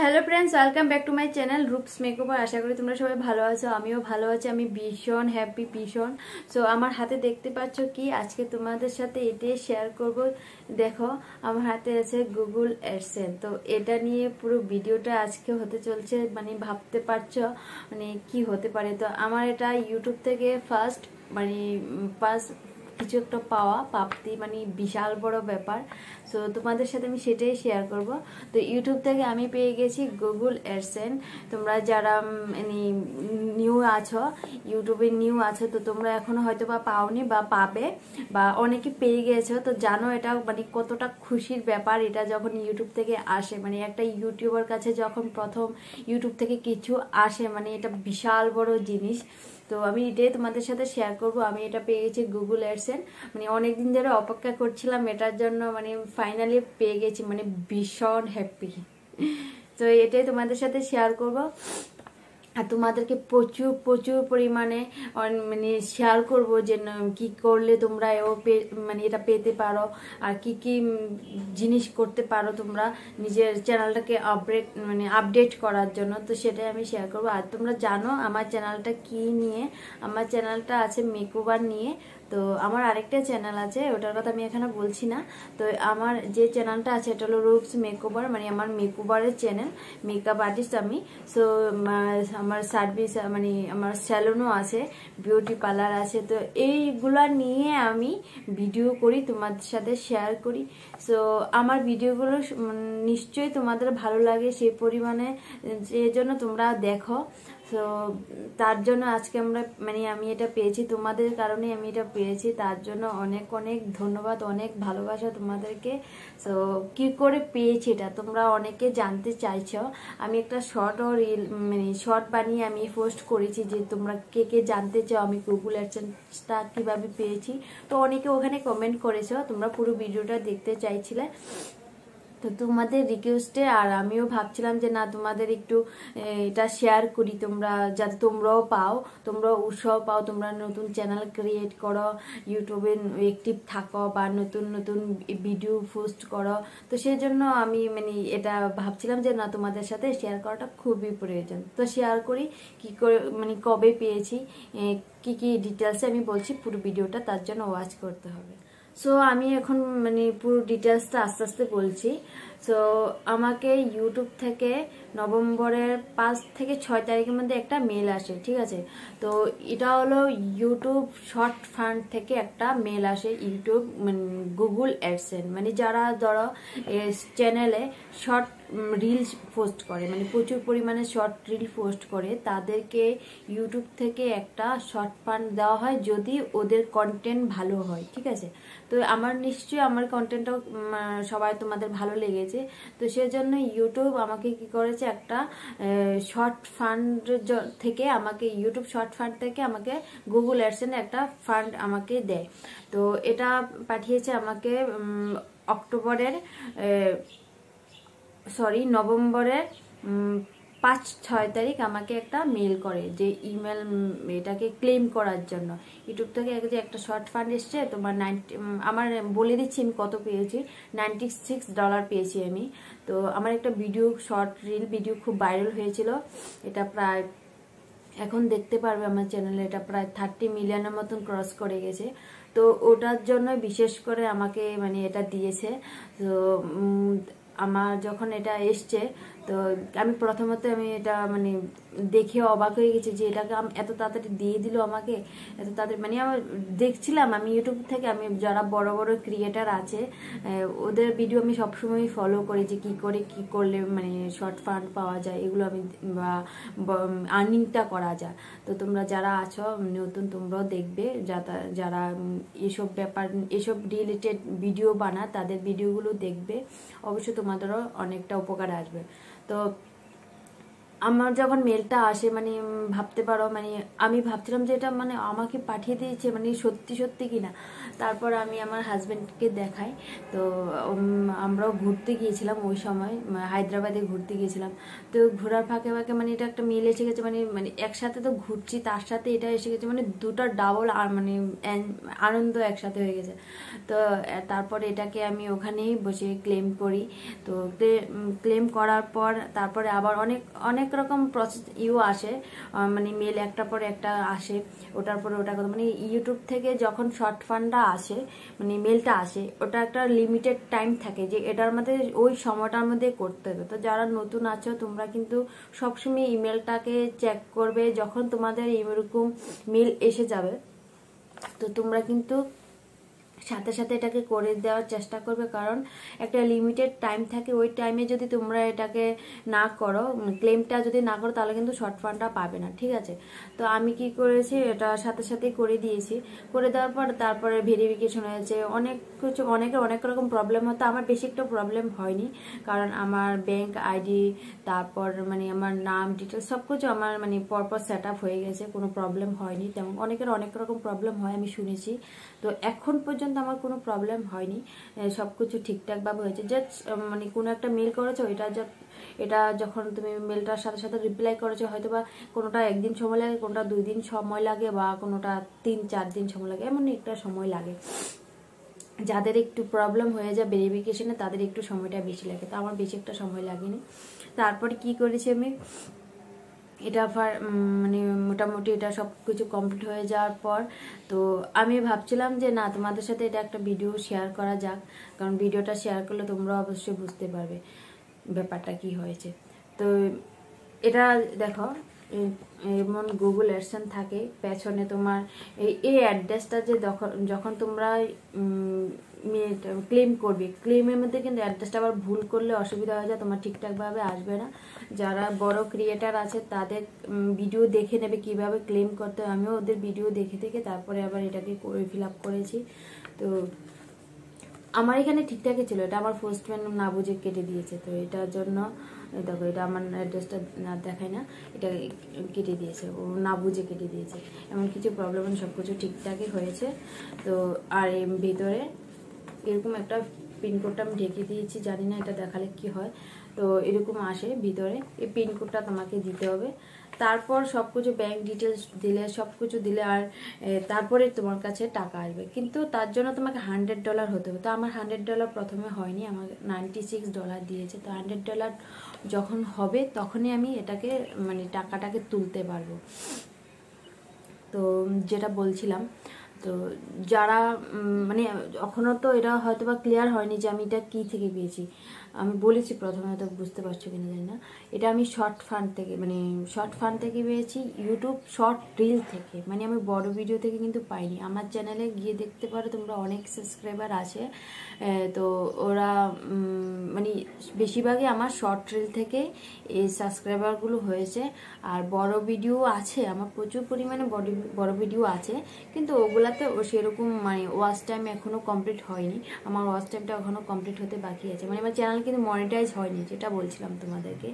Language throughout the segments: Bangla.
Welcome back to my channel Rupa's makeover আশা করি তোমরা সবাই ভালো আছো, আমিও ভালো আছি, আমি ভীষণ হ্যাপি ভীষণ। সো আমার হাতে দেখতে পাচ্ছ কি? আজকে তোমাদের সাথে এটাই শেয়ার করব। দেখো, আমার হাতে আছে গুগল অ্যাডসেন তো এটা নিয়ে পুরো ভিডিওটা আজকে হতে চলছে মানে ভাবতে পারছ মানে কি হতে পারে? তো আমার এটা ইউটিউব থেকে ফার্স্ট মানে ফার্স্ট কিছু একটা পাওয়া প্রাপ্তি মানে বিশাল বড় ব্যাপার। সো তোমাদের সাথে আমি সেটাই শেয়ার করব। তো ইউটিউব থেকে আমি পেয়ে গেছি গুগল অ্যাডসেন তোমরা যারা মানে নিউ আছো ইউটিউবে নিউ আছো, তো তোমরা এখনও হয়তো বা পাওনি বা পাবে বা অনেকে পেয়ে গেছো। তো জানো এটা মানে কতটা খুশির ব্যাপার, এটা যখন ইউটিউব থেকে আসে। মানে একটা ইউটিউবার কাছে যখন প্রথম ইউটিউব থেকে কিছু আসে মানে এটা বিশাল বড় জিনিস। তো আমি এটাই তোমাদের সাথে শেয়ার করব। আমি এটা পেয়েছি গুগল অ্যাডসেন মানে অনেকদিন ধরে অপেক্ষা করছিলাম, এটার জন্য মানে ফাইনালি পেয়ে গেছি মানে ভীষণ হ্যাপি তো এটাই তোমাদের সাথে শেয়ার করব। আর তোমাদেরকে প্রচুর প্রচুর পরিমাণে মানে শেয়ার করব যে কি করলে তোমরা ও মানে এটা পেতে পারো আর কি কি জিনিস করতে পারো তোমরা নিজের চ্যানেলটাকে আপডেট মানে আপডেট করার জন্য। তো সেটাই আমি শেয়ার করব। আর তোমরা জানো, আমার চ্যানেলটা কি নিয়ে? আমার চ্যানেলটা আছে মেকওভার নিয়ে। তো আমার আরেকটা চ্যানেল আছে, ওটার কথা আমি এখানে বলছি না। তো আমার যে চ্যানেলটা আছে, এটা হলো রূপস মেকওভার মানে আমার মেকওভারের চ্যানেল মেকআপ আর্টিস্ট আমি। সো আমার সার্ভিস মানে আমার স্যালুনও আছে বিউটি পার্লার আছে। তো এইগুলা নিয়ে আমি ভিডিও করি, তোমাদের সাথে শেয়ার করি। সো আমার ভিডিওগুলো নিশ্চয়ই তোমাদের ভালো লাগে, সেই পরিমাণে, যে জন্য তোমরা দেখো। তো তার জন্য আজকে আমরা মানে আমি এটা পেয়েছি তোমাদের কারণে আমি এটা পেয়েছি। তার জন্য অনেক অনেক ধন্যবাদ, অনেক ভালোবাসা তোমাদেরকে। তো কি করে পেয়েছি এটা? তোমরা অনেকে জানতে চাইছো। আমি একটা শর্ট ও রিল মানে শর্ট বানিয়ে আমি পোস্ট করেছি যে তোমরা কে কে জানতে চাও আমি গুগল অ্যাডসেন্সটা কীভাবে পেয়েছি। তো অনেকে ওখানে কমেন্ট করেছ, তোমরা পুরো ভিডিওটা দেখতে চাইছিলে। তো তোমাদের রিকোয়েস্টে আর আমিও ভাবছিলাম যে না, তোমাদের একটু এটা শেয়ার করি তোমরা, যাতে তোমরাও পাও, তোমরাও উৎসাহ পাও, তোমরা নতুন চ্যানেল ক্রিয়েট করো ইউটিউবে অ্যাক্টিভ থাকো, বা নতুন নতুন ভিডিও পোস্ট করো। তো সেই জন্য আমি মানে এটা ভাবছিলাম যে না, তোমাদের সাথে শেয়ার করাটা খুবই প্রয়োজন। তো শেয়ার করি, কি করে মানে কবে পেয়েছি কি কি ডিটেলসে আমি বলছি, পুরো ভিডিওটা তার জন্য ওয়াচ করতে হবে। সো আমি এখন মানে পুরো ডিটেলসটা আস্তে আস্তে বলছি। সো আমাকে ইউটিউব থেকে নভেম্বরের পাঁচ থেকে ছয় তারিখের মধ্যে একটা মেল আসে, ঠিক আছে? তো এটা হলো ইউটিউব শর্ট ফান্ড থেকে একটা মেল আসে ইউটিউব গুগল অ্যাডসেন মানে যারা ধরো চ্যানেলে শর্ট রিলস পোস্ট করে মানে প্রচুর পরিমাণে শর্ট রিল পোস্ট করে, তাদেরকে ইউটিউব থেকে একটা শর্ট ফান্ড দেওয়া হয় যদি ওদের কন্টেন্ট ভালো হয়, ঠিক আছে? তো আমার নিশ্চয়ই আমার কন্টেন্টটাও সবাই তোমাদের ভালো লেগেছে। তো সেজন্য ইউটিউব আমাকে কি করেছে একটা শর্ট ফান্ড থেকে আমাকে ইউটিউব শর্ট ফান্ড থেকে আমাকে গুগল অ্যাডসেন একটা ফান্ড আমাকে দেয়। তো এটা পাঠিয়েছে আমাকে অক্টোবরের সরি নভেম্বরের পাঁচ, ছয় তারিখ আমাকে একটা মেল করে যে ইমেল এটাকে ক্লেম করার জন্য। ইউটিউব থেকে যে একটা শর্ট ফান্ড এসছে, তোমার নাইনটি আমার বলে দিচ্ছি আমি কত পেয়েছি নাইনটি সিক্স ডলার পেয়েছি আমি। তো আমার একটা ভিডিও শর্ট রিল ভিডিও খুব ভাইরাল হয়েছিল। এটা প্রায়, এখন দেখতে পারবে আমার চ্যানেলে এটা প্রায় থার্টি মিলিয়নের মতন ক্রস করে গেছে। তো ওটার জন্য বিশেষ করে আমাকে মানে এটা দিয়েছে। তো আমার যখন এটা এসছে তো আমি প্রথমত আমি এটা মানে দেখে অবাক হয়ে গেছি যে এটাকে এত তাড়াতাড়ি দিয়ে দিল আমাকে, এত তাড়াতাড়ি মানে আমার দেখছিলাম আমি ইউটিউব থেকে, আমি যারা বড় বড় ক্রিয়েটার আছে ওদের ভিডিও আমি সবসময় ফলো করি যে কি করে কি করলে মানে শর্ট ফান্ড পাওয়া যায়, এগুলো আমি বা আর্নিংটা করা যায়। তো তোমরা যারা আছো, নতুন তোমরাও দেখবে যারা এসব ব্যাপার, এসব রিলেটেড ভিডিও বানা তাদের ভিডিওগুলো দেখবে। অবশ্যই তোমাদেরও অনেকটা উপকার আসবে। তো আমার যখন মেলটা আসে মানে ভাবতে পারো মানে আমি ভাবছিলাম যে এটা মানে আমাকে পাঠিয়ে দিয়েছে মানে সত্যি সত্যি কিনা। তারপর আমি আমার হাজব্যান্ডকে দেখাই। তো আমরাও ঘুরতে গিয়েছিলাম ওই সময় হায়দ্রাবাদে ঘুরতে গিয়েছিলাম। তো ঘোরার ফাঁকে ফাঁকে মানে এটা একটা মেল এসে গেছে মানে মানে একসাথে তো ঘুরছি, তার সাথে এটা এসে গেছে মানে দুটো ডাবল আর মানে আনন্দ একসাথে হয়ে গেছে। তো তারপরে এটাকে আমি ওখানেই বসে ক্লেম করি। তো ক্লেম করার পর তারপরে আবার অনেক অনেক রকম প্রসেস ইউ আসে মানে মেল একটা পরে একটা আসে, ওটার পরে ওটা মানে ইউটিউব থেকে যখন শর্ট ফান্ডটা আসে মানে মেলটা আসে, ওটা একটা লিমিটেড টাইম থাকে যে এটার মধ্যে, ওই সময়টার মধ্যে করতে হবে। তো যারা নতুন আছো, তোমরা কিন্তু সবসময় ইমেলটাকে চেক করবে যখন তোমাদের এরকম মেল এসে যাবে। তো তোমরা কিন্তু সাথে সাথে এটাকে করে দেওয়ার চেষ্টা করবে, কারণ একটা লিমিটেড টাইম থাকে, ওই টাইমে যদি তোমরা এটাকে না করো ক্লেমটা যদি না করো, তাহলে কিন্তু শর্ট ফান্ডটা পাবে না, ঠিক আছে? তো আমি কি করেছি, এটা সাথে সাথেই করে দিয়েছি। করে দেওয়ার পর তারপরে ভেরিফিকেশন হয়েছে, অনেক কিছু অনেকের অনেক রকম প্রবলেম হতো, আমার বেশি একটা প্রবলেম হয়নি, কারণ আমার ব্যাংক আইডি তারপর মানে আমার নাম ডিটেলস সব কিছু আমার মানে পরপর সেট আপ হয়ে গেছে, কোনো প্রবলেম হয়নি, তেমন অনেকের অনেক রকম প্রবলেম হয়, আমি শুনেছি। তো এখন পর্যন্ত আমার কোনো প্রবলেম হয়নি। সব কিছু ঠিকঠাকভাবে হয়েছে। জাস্ট মানে কোনো একটা মেল করেছ, এটা এটা যখন তুমি মেলটার সাথে সাথে রিপ্লাই করেছ হয়তো বা কোনোটা একদিন সময় লাগে, কোনোটা দুই দিন সময় লাগে, বা কোনোটা তিন, চার দিন সময় লাগে এমন একটা সময় লাগে। যাদের একটু প্রবলেম হয়ে যায় ভেরিফিকেশনে তাদের একটু সময়টা বেশি লাগে। তো আমার বেশি একটা সময় লাগেনি। তারপর কি করেছি আমি? এটা আবার মানে মোটামুটি এটা সব কিছু কমপ্লিট হয়ে যাওয়ার পর, তো আমি ভাবছিলাম যে না, তোমাদের সাথে এটা একটা ভিডিও শেয়ার করা যাক, কারণ ভিডিওটা শেয়ার করলে তোমরা অবশ্যই বুঝতে পারবে ব্যাপারটা কি হয়েছে। তো এটা দেখো এমন গুগল অ্যাডসেন থাকে, পেছনে তোমার এই অ্যাড্রেসটা যে যখন যখন তোমরা ক্লেম করবে। ক্লেমের মধ্যে কিন্তু অ্যাড্রেসটা আবার ভুল করলে অসুবিধা হয়ে যায়, তোমার ঠিকঠাকভাবে আসবে না। যারা বড় ক্রিয়েটার আছে, তাদের ভিডিও দেখে নেবে কীভাবে ক্লেম করতে হয়। আমিও ওদের ভিডিও দেখে দেখে তারপরে আবার এটাকে করে ফিল আপ করেছি। তো আমার এখানে ঠিকঠাকই ছিল। এটা আমার পোস্টম্যান না বুঝে কেটে দিয়েছে। তো এটার জন্য দেখো, এটা আমার অ্যাড্রেসটা না দেখায় না। এটা কেটে দিয়েছে। ও না বুঝে কেটে দিয়েছে। এমন কিছু প্রবলেম সব কিছু ঠিকঠাকই হয়েছে। তো আর ভিতরে এরকম একটা পিনকোডটা আমি ঢেকে দিয়েছি, জানি না এটা দেখালে কি হয়। তো এরকম আসে ভিতরে, এই পিনকোডটা তোমাকে দিতে হবে। তারপর সব কিছু ব্যাঙ্ক ডিটেলস দিলে সব কিছু দিলে আর তারপরে তোমার কাছে টাকা আসবে। কিন্তু তার জন্য তোমাকে হান্ড্রেড ডলার হতে হবে। তো আমার হান্ড্রেড ডলার প্রথমে হয়নি, আমার নাইনটি সিক্স ডলার দিয়েছে। তো হান্ড্রেড ডলার যখন হবে, তখনই আমি এটাকে মানে টাকাটাকে তুলতে পারব। তো যেটা বলছিলাম তো যারা মানে এখনও তো এটা হয়তো বা ক্লিয়ার হয়নি যে আমি এটা কী থেকে পেয়েছি। আমি বলেছি প্রথমে, হয়তো বুঝতে পারছ কিনা জানি না। এটা আমি শর্ট ফান্ড থেকে মানে শর্ট ফান্ড থেকে পেয়েছি ইউটিউব শর্ট রিল থেকে। মানে আমি বড় ভিডিও থেকে কিন্তু পাইনি। আমার চ্যানেলে গিয়ে দেখতে পারো তোমরা অনেক সাবস্ক্রাইবার আছে। তো ওরা মানে বেশিরভাগই আমার শর্ট রিল থেকে এই সাবস্ক্রাইবারগুলো হয়েছে। আর বড় ভিডিও আছে, আমার প্রচুর পরিমাণে বড় বড় ভিডিও আছে। কিন্তু ওগুলাতে ও সেরকম মানে ওয়াচ টাইম এখনও কমপ্লিট হয়নি। আমার ওয়াচ টাইমটা এখনও কমপ্লিট হতে বাকি আছে। মানে আমার চ্যানেল কিন্তু মনিটাইজ হয়নি, যেটা বলছিলাম তোমাদেরকে।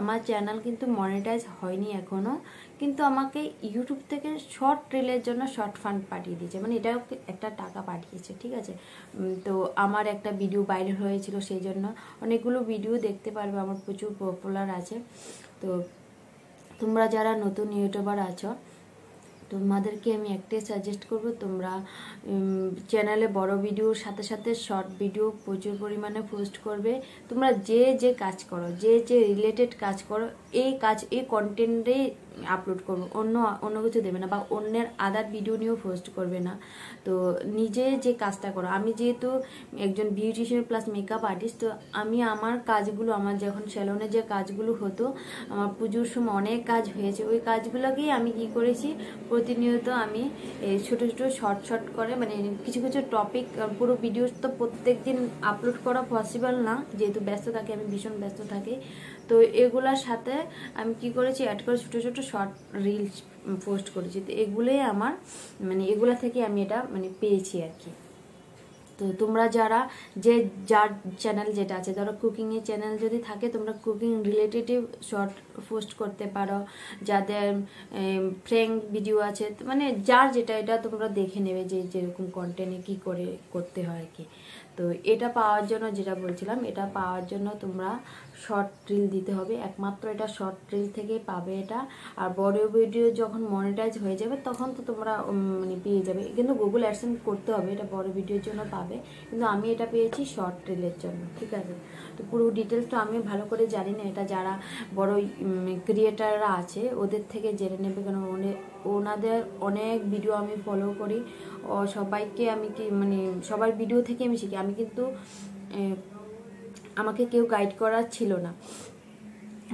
আমার চ্যানেল কিন্তু মনিটাইজ হয়নি এখনও কিন্তু আমাকে ইউটিউব থেকে শর্ট রিলের জন্য শর্ট ফান্ড পাঠিয়ে দিয়েছে। মানে এটাও একটা টাকা পাঠিয়েছে, ঠিক আছে? তো আমার একটা ভিডিও বাইরে হয়েছিল সেই জন্য। অনেকগুলো ভিডিও দেখতে পারবে, আমার প্রচুর পপুলার আছে। তো তোমরা যারা নতুন ইউটিউবার আছো তোমাদেরকে আমি একটাই সাজেস্ট করব, তোমরা চ্যানেলে বড় ভিডিওর সাথে সাথে শর্ট ভিডিও প্রচুর পরিমাণে পোস্ট করবে। তোমরা যে যে কাজ করো, যে যে রিলেটেড কাজ করো এই কাজ, এই কন্টেন্টেই আপলোড করব। অন্য অন্য কিছু দেবে না বা অন্যের আদার ভিডিও নিয়েও পোস্ট করবে না। তো নিজে যে কাজটা করো, আমি যেহেতু একজন বিউটিশিয়ান প্লাস মেকআপ আর্টিস্ট তো আমি আমার কাজগুলো, আমার যখন স্যালনে যে কাজগুলো হতো, আমার পুজোর সময় অনেক কাজ হয়েছে। ওই কাজগুলোকেই আমি কি করেছি, প্রতিনিয়ত আমি ছোট ছোট শর্ট শর্ট করে মানে কিছু কিছু টপিক পুরো ভিডিও তো প্রত্যেক দিন আপলোড করা পসিবল না। যেহেতু ব্যস্ত থাকি, আমি ভীষণ ব্যস্ত থাকি। তো এগুলার সাথে আমি কি করেছি অ্যাড করে ছোটো ছোটো শর্ট রিলস পোস্ট করেছি। তো এগুলোই আমার মানে এগুলা থেকে আমি এটা মানে পেয়েছি আর কি। তো তোমরা যারা, যে যার চ্যানেল যেটা আছে, ধরো কুকিংয়ের চ্যানেল যদি থাকে, তোমরা কুকিং রিলেটেড শর্ট পোস্ট করতে পারো। যাদের ফ্রেঙ্ক ভিডিও আছে মানে যার যেটা, এটা তোমরা দেখে নেবে যে যেরকম কন্টেন্টে কি করে করতে হয় আর কি। তো এটা পাওয়ার জন্য যেটা বলছিলাম, এটা পাওয়ার জন্য তোমরা শর্ট রিল দিতে হবে। একমাত্র এটা শর্ট রিল থেকেই পাবে এটা। আর বড় ভিডিও যখন মনিটাইজ হয়ে যাবে, তখন তো তোমরা মানে পেয়ে যাবে। কিন্তু গুগল অ্যাডসেন্স করতে হবে, এটা বড় ভিডিওর জন্য পাবে। কিন্তু আমি এটা পেয়েছি শর্ট রিলের জন্য, ঠিক আছে? তো পুরো ডিটেলসটা আমি ভালো করে জানি না। এটা যারা বড় ক্রিয়েটাররা আছে, ওদের থেকে জেনে নেবে। কেন ওনাদের অনেক ভিডিও আমি ফলো করি। ও সবাইকে আমি কি মানে সবার ভিডিও থেকে আমি শিখি। আমি কিন্তু আমাকে কেউ গাইড করার ছিল না।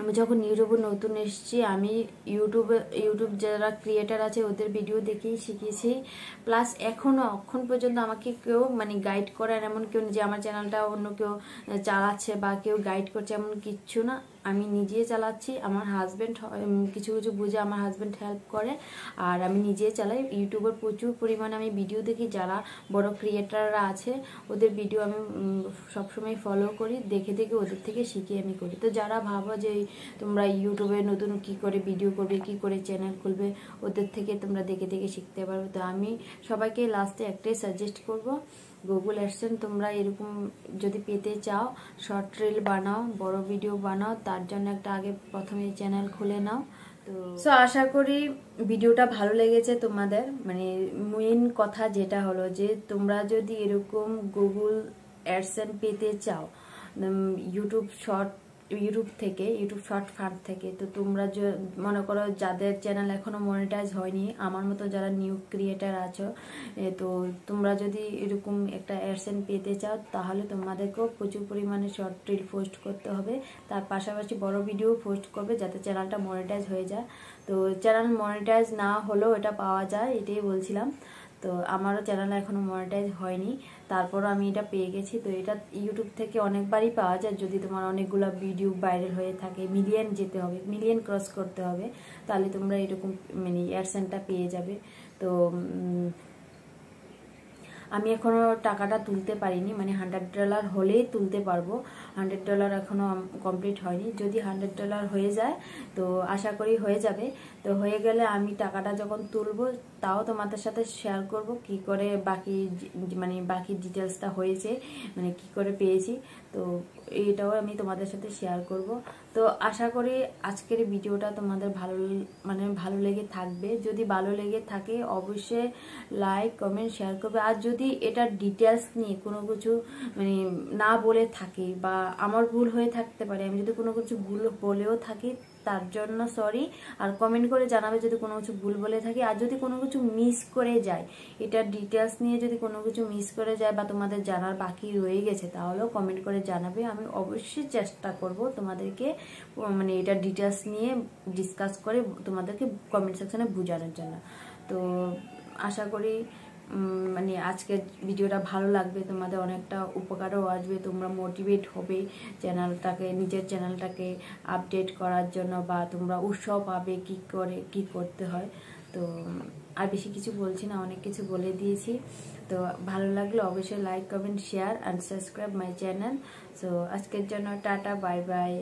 আমি যখন ইউটিউবে নতুন এসেছি, আমি ইউটিউবে, ইউটিউব যারা ক্রিয়েটার আছে, ওদের ভিডিও দেখেই শিখেছি। প্লাস এখনও অক্ষণ পর্যন্ত আমাকে কেউ মানে গাইড করার এমন কেউ যে, আমার চ্যানেলটা অন্য কেউ চালাচ্ছে বা কেউ গাইড করছে, এমন কিচ্ছু না। আমি নিজে চালাচ্ছি, আমার হাজব্যান্ড কিছু কিছু বুঝে আমার হাজব্যান্ড হেল্প করে। আর আমি নিজে চালাই। ইউটিউবের প্রচুর পরিমাণে আমি ভিডিও দেখি। যারা বড় ক্রিয়েটাররা আছে, ওদের ভিডিও আমি সবসময় ফলো করি। দেখে দেখে ওদের থেকে শিখে আমি করি। তো যারা ভাবো যে তোমরা ইউটিউবে নতুন কি করে ভিডিও করবে, কি করে চ্যানেল খুলবে, ওদের থেকে তোমরা দেখে দেখে শিখতে পারবে। তো আমি সবাইকে লাস্টে একটাই সাজেস্ট করব গুগল অ্যাডসেন্স তোমরা এরকম যদি পেতে চাও শর্ট রিল বানাও, বড় ভিডিও বানাও, তার জন্য একটা আগে প্রথমে চ্যানেল খুলে নাও। তো সো আশা করি ভিডিওটা ভালো লেগেছে তোমাদের। মানে মেন কথা যেটা হলো যে, তোমরা যদি এরকম গুগল অ্যাডসেন্স পেতে চাও ইউটিউব শর্ট ইউটিউব থেকে, ইউটিউব শর্ট ফান্ড থেকে। তো তোমরা মনে করো যাদের চ্যানেল এখনও মনিটাইজ হয়নি, আমার মতো যারা নিউ ক্রিয়েটার আছো তো তোমরা যদি এরকম একটা অ্যাডসেন পেতে চাও, তাহলে তোমাদেরকেও প্রচুর পরিমাণে শর্ট রিল পোস্ট করতে হবে। তার পাশাপাশি বড় ভিডিও পোস্ট করবে যাতে চ্যানেলটা মনিটাইজ হয়ে যায়। তো চ্যানেল মনিটাইজ না হলেও এটা পাওয়া যায়, এটাই বলছিলাম। তো আমারও চ্যানেল এখনও মনিটাইজ হয়নি। তারপরও আমি এটা পেয়ে গেছি। তো এটা ইউটিউব থেকে অনেকবারই পাওয়া যায়। যদি তোমার অনেকগুলো ভিডিও ভাইরাল হয়ে থাকে মিলিয়ন যেতে হবে মিলিয়ন ক্রস করতে হবে, তাহলে তোমরা এরকম মানে অ্যাডসেন্টটা পেয়ে যাবে। তো আমি এখনও টাকাটা তুলতে পারিনি মানে হান্ড্রেড ডলার হলেই তুলতে পারব। হান্ড্রেড ডলার এখনও কমপ্লিট হয়নি। যদি হান্ড্রেড ডলার হয়ে যায়, তো আশা করি হয়ে যাবে। তো হয়ে গেলে আমি টাকাটা যখন তুলবো, তাও তোমাদের সাথে শেয়ার করব, কি করে বাকি মানে বাকি ডিটেলসটা হয়েছে মানে কি করে পেয়েছি। তো এটাও আমি তোমাদের সাথে শেয়ার করব। তো আশা করি আজকের ভিডিওটা তোমাদের ভালো মানে ভালো লেগে থাকবে। যদি ভালো লেগে থাকে, অবশ্যই লাইক কমেন্ট শেয়ার করবে। আর যদি এটা ডিটেলস নিয়ে কোনো কিছু মানে না বলে থাকে বা আমার ভুল হয়ে থাকতে পারে, আমি যদি কোনো কিছু ভুল বলেও থাকি তার জন্য সরি আর কমেন্ট করে জানাবে যদি কোনো কিছু ভুল বলে থাকি। আর যদি কোনো কিছু মিস করে যায়, এটার ডিটেলস নিয়ে যদি কোনো কিছু মিস করে যায় বা তোমাদের জানার বাকি রয়ে গেছে, তাহলেও কমেন্ট করে জানাবে। আমি অবশ্যই চেষ্টা করব তোমাদেরকে মানে এটার ডিটেলস নিয়ে ডিসকাস করে তোমাদেরকে কমেন্ট সেকশনে বোঝানোর জন্য। তো আশা করি মানে আজকের ভিডিওটা ভালো লাগবে, তোমাদের অনেকটা উপকারও আসবে, তোমরা মোটিভেট হবে চ্যানেলটাকে, নিজের চ্যানেলটাকে আপডেট করার জন্য বা তোমরা উৎসাহ পাবে কি করে, কি করতে হয়। তো, আর বেশি কিছু বলছি না, অনেক কিছু বলে দিয়েছি। তো, ভালো লাগলে অবশ্যই like comment share and subscribe my channel so আজকের জন্য টাটা বাই বাই